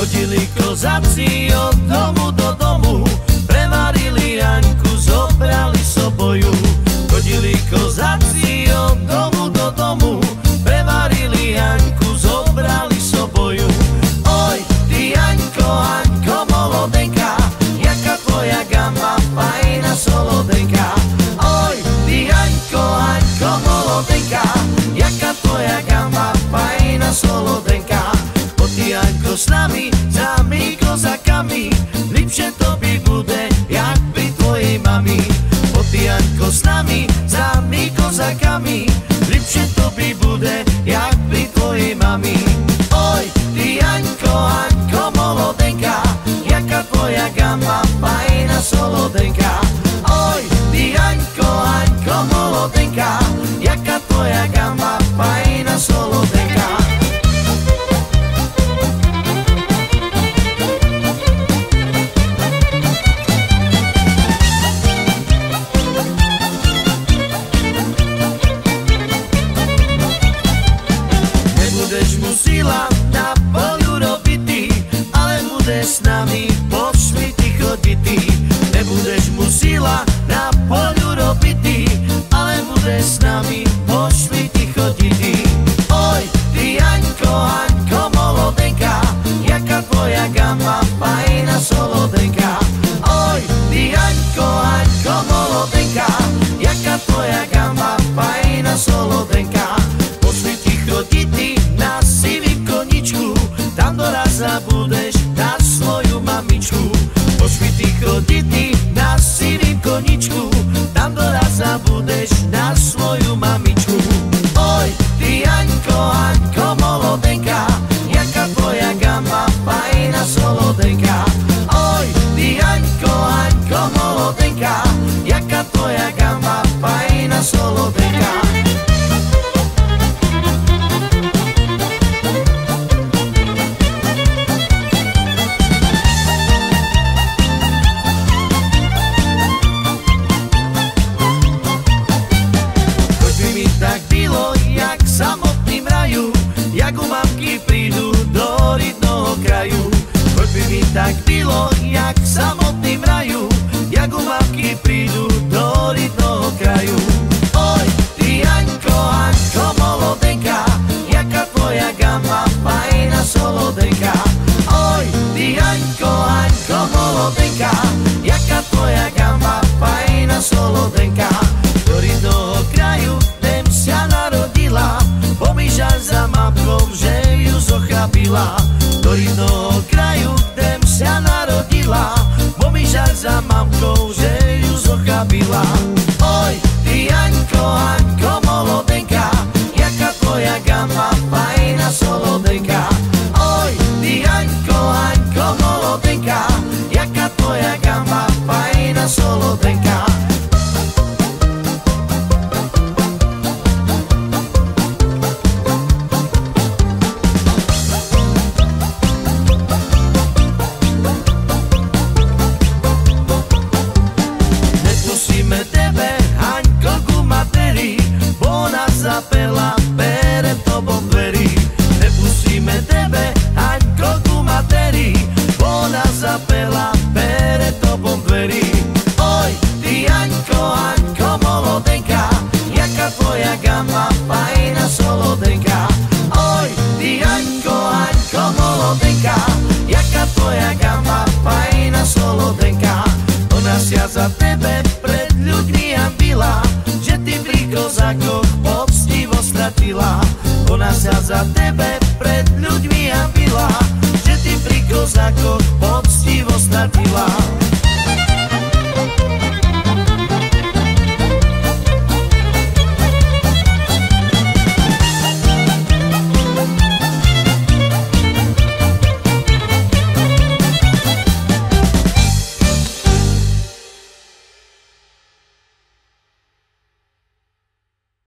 Chodili kozáci od domu do domu, s nami po sviti chodity. Nebudeš mu sila na polu robity, ale budeš s nami po sviti chodity. Oj, ty Aňko, Aňko, molodenka, jaká tvoja gamba, fajná solodenka. Oj, ty Aňko, Aňko, molodenka, jaká tvoja gamba, fajná solodenka. Pošli ti chodity na sivý koničku, tam doraz zabudeš zabudeš na svoju mamičku. Oj, ty Aňko, Aňko, molodenka, jaká tvoja gamba, fajná solodenka. Oj, ty Aňko, Aňko, molodenka, jaká tvoja gamba, fajná solodenka. U mamky prídu do rydného kraju. Choć by mi tak bylo, jak zochabila. Do rydného kraju, tem sa narodila, pomýšľa za mamkou, že ju zochabila. Oj, ty Aňko, Aňko, molodenka, jaká tvoja gamba, fajná solodenka. Oj, ty Aňko, Aňko, molodenka, jaká tvoja gamba, fajná solodenka. Tvoja gamba, fajná solodenka. Ona sia za tebe pred ľuďmi ambila, že ty pri kozákoch poctivo stratila. Ona sa za tebe pred ľuďmi ambila, že ty pri kozákoch poctivo stratila.